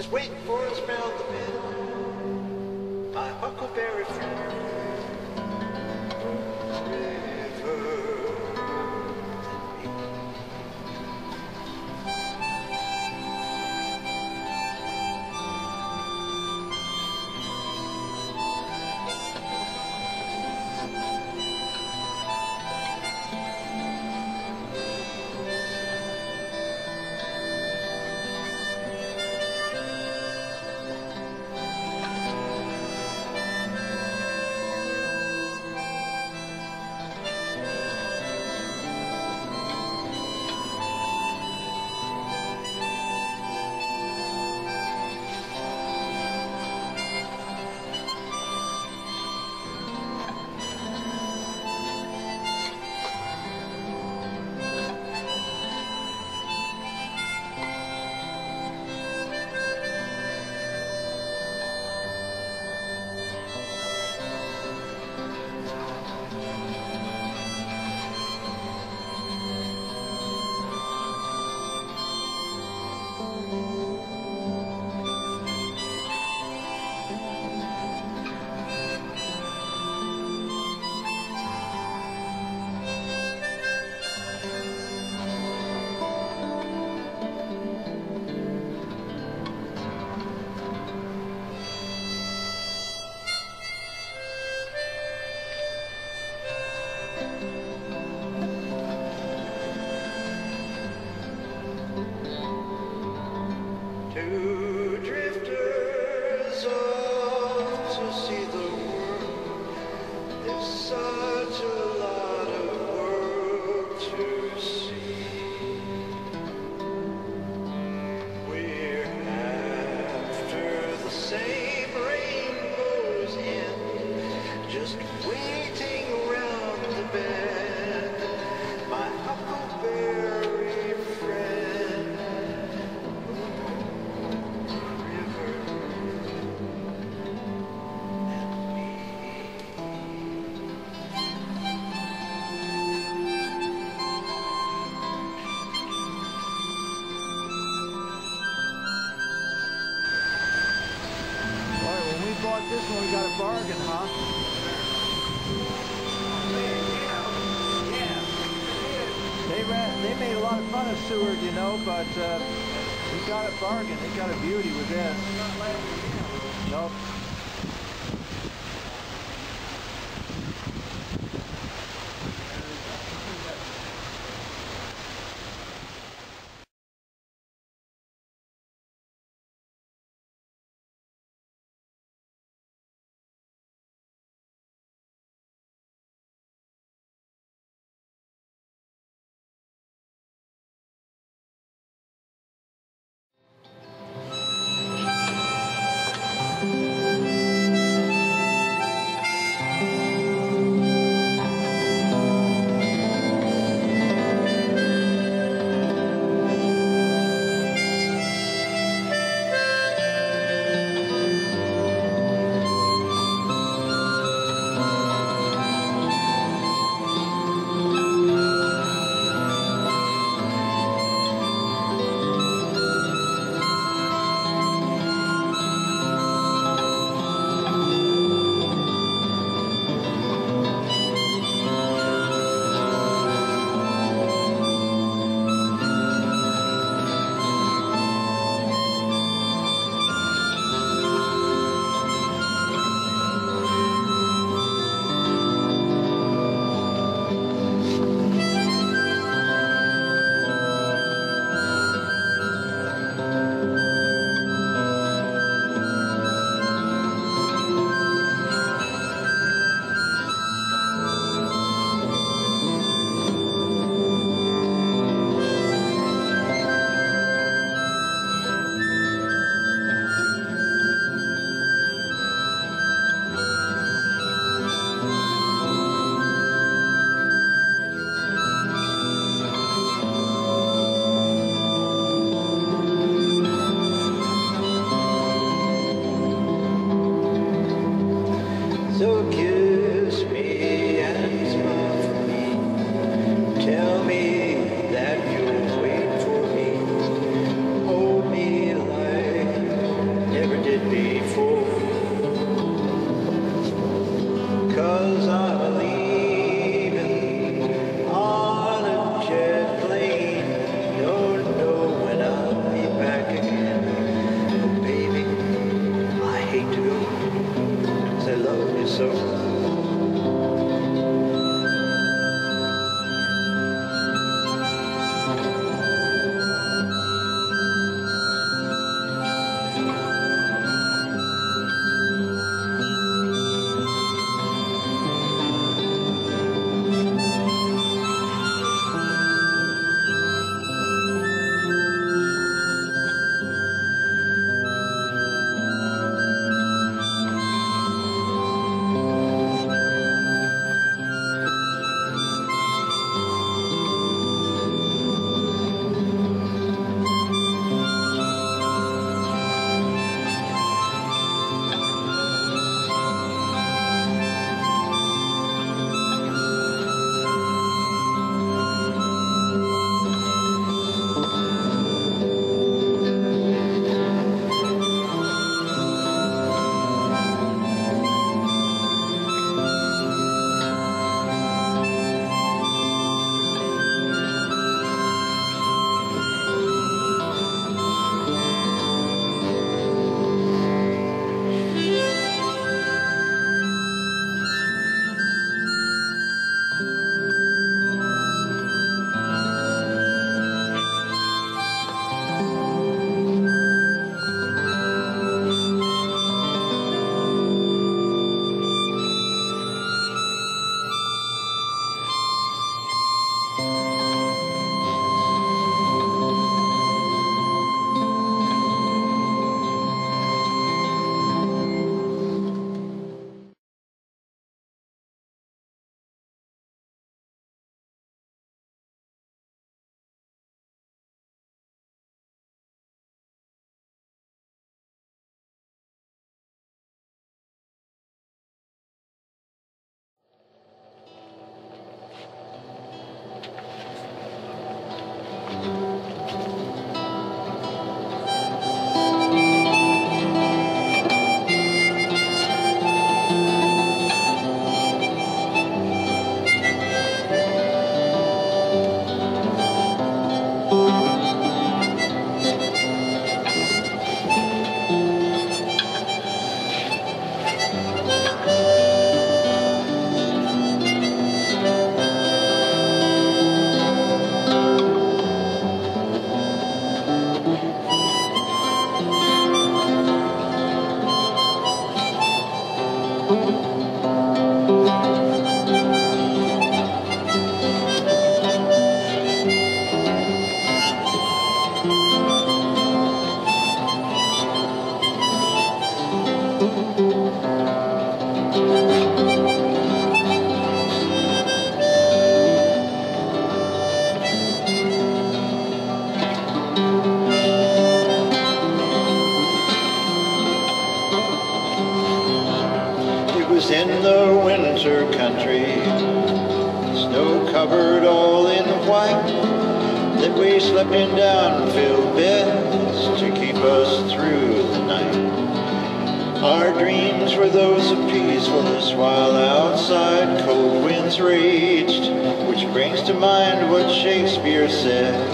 just waiting for us round the bend. My huckleberry friend. Bargain, huh? They ran, they made a lot of fun of Seward, you know, but uh, we got a bargain. They got a beauty with this. Nope. Covered all in white, that we slept in down-filled beds to keep us through the night. Our dreams were those of peacefulness while outside cold winds raged, which brings to mind what Shakespeare said,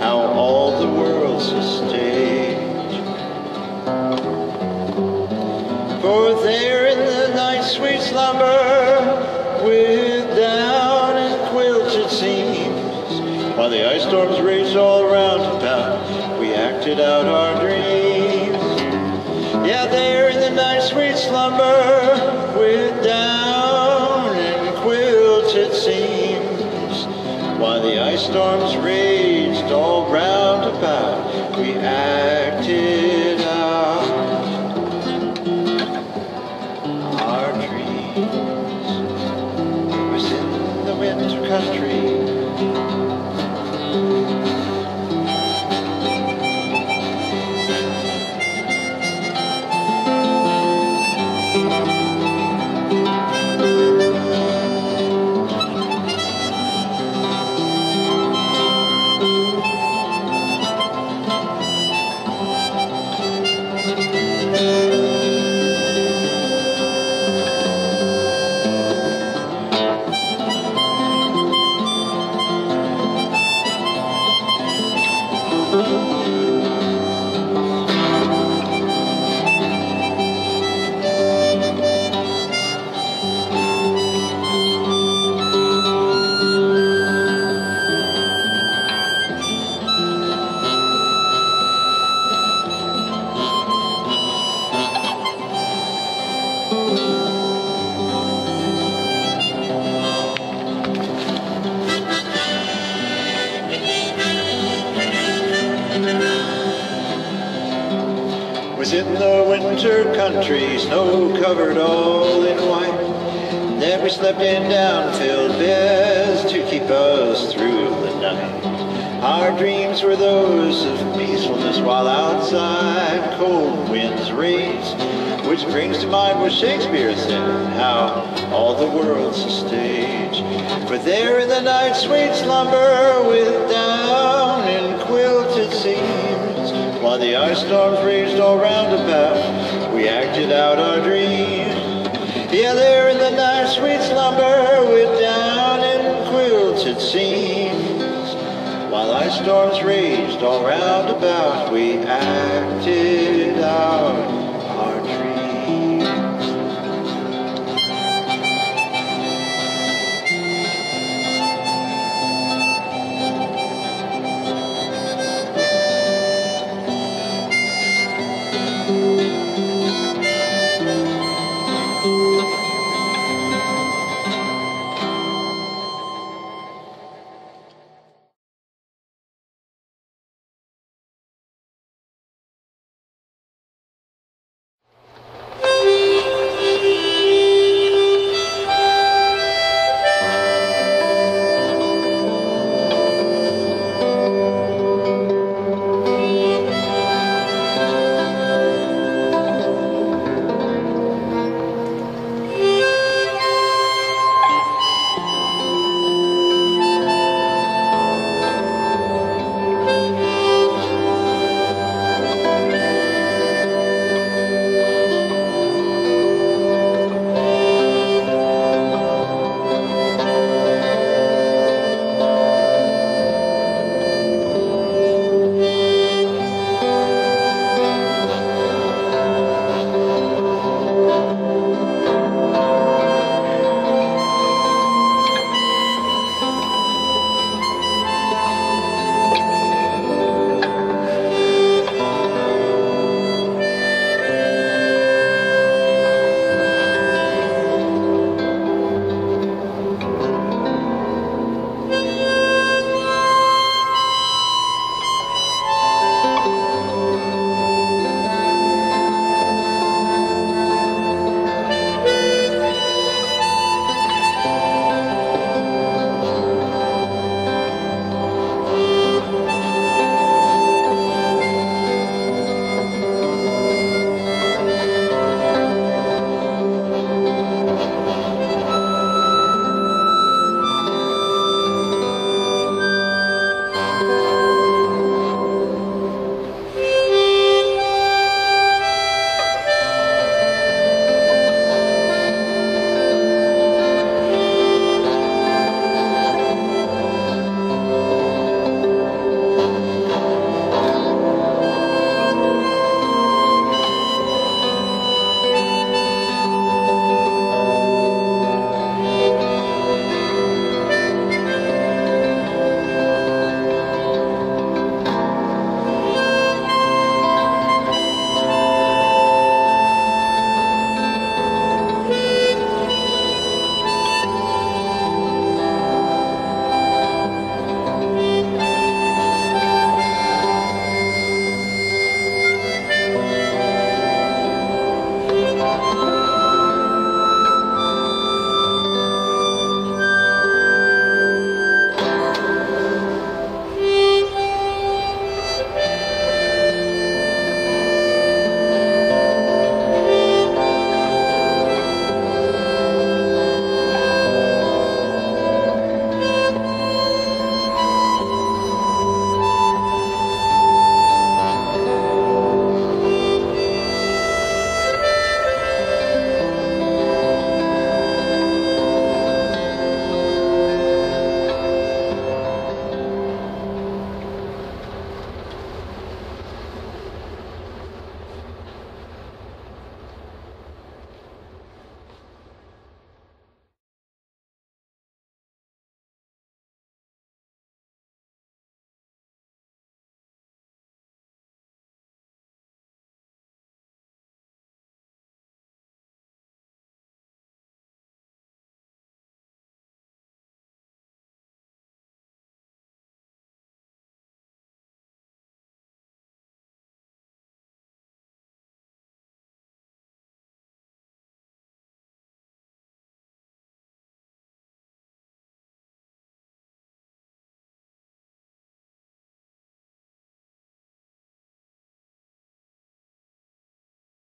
how all the world's a stage. For there in the night sweet slumber, with while the ice storms raged all round about, we acted out our dreams. Yeah, there in the night sweet slumber, with down and quilted seams, while the ice storms raged Our dreams were those of peacefulness while outside cold winds raged, which brings to mind what Shakespeare said, how all the world's a stage. For there in the night sweet slumber with down and quilted seams, while the ice storms raged all round about, we acted out our dreams. Yeah, there in the night sweet slumber storms raged all round about, we acted out.